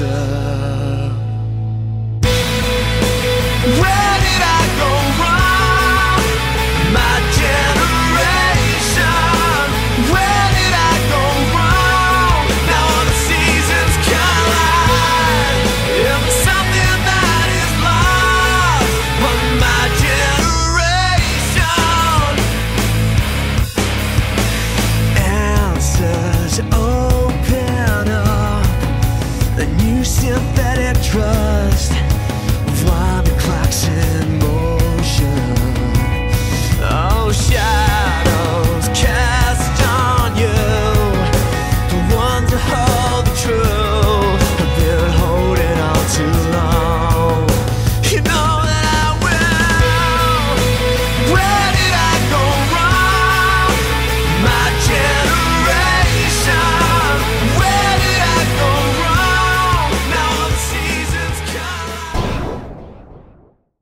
的 synthetic drugs.